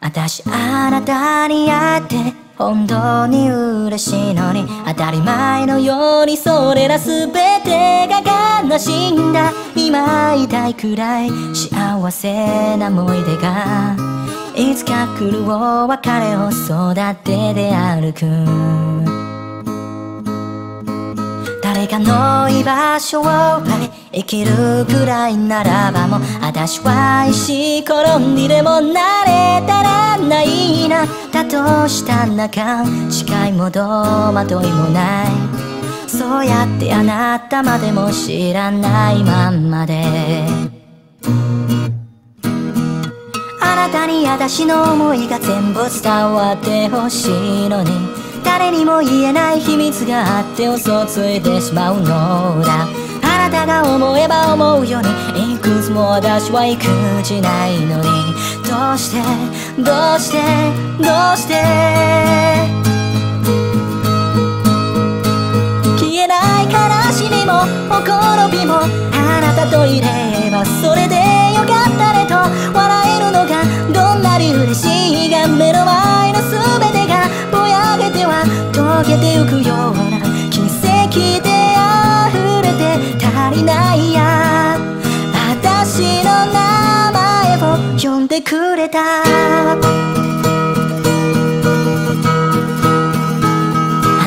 私あなたに会って本当に嬉しいのに当たり前のようにそれら全てが悲しんだ。今痛いくらい幸せな思い出がいつか来るお別れを育てて歩く。誰かの居場所を生きるくらいならばもう私は石転んにでもなれたらないな。だとした中近いもどまといもない。そうやってあなたまでも知らないまんまで。あなたに私の思いが全部伝わってほしいのに。誰にも言えない秘密があって嘘ついてしまうのだ。あなたが思えば思うようにいくつも私は育児ないのに。どうして？どうして？どうして？消えない悲しみもほころびも呼んでくれた。あ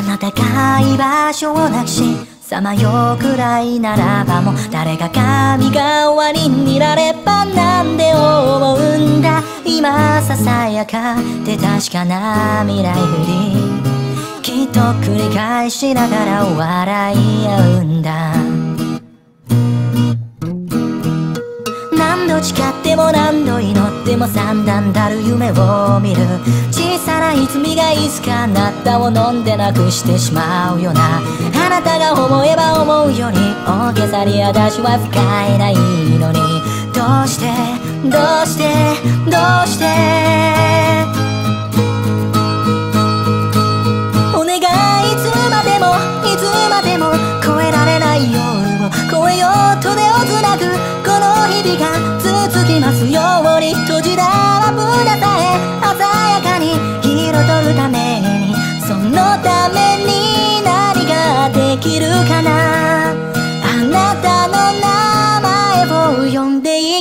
なたが居場所をなくしさまようくらいならばもう誰が神代わりになればなんで思うんだ。今ささやかで確かな未来振り。きっと繰り返しながら笑い合うんだ。誓っても何度祈っても三段たる夢を見る小さな泉がいつかなったを飲んでなくしてしまうよなあなたが思えば思うより大げさに私は使えないのにどうしてどうしてどうして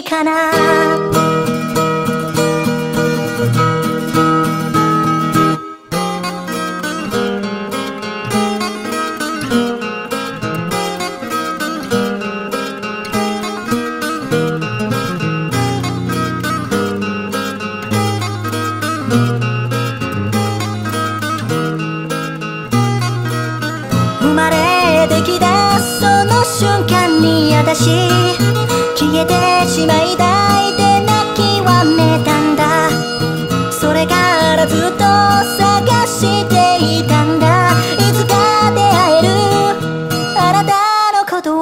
かな。生まれてきたその瞬間に私していたんだ。いつか出会える。あなたのことを。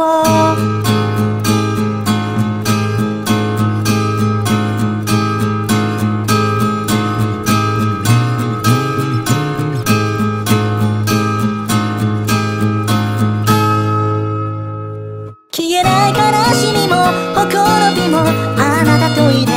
消えない悲しみもほころびもあなたといて。